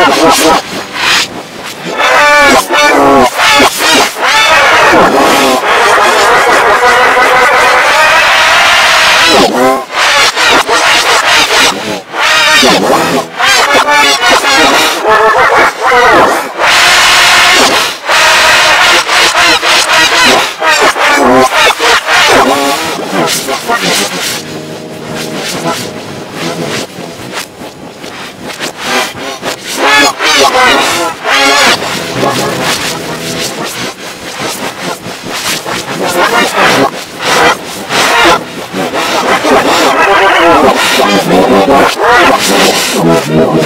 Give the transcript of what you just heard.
Wow. Oh,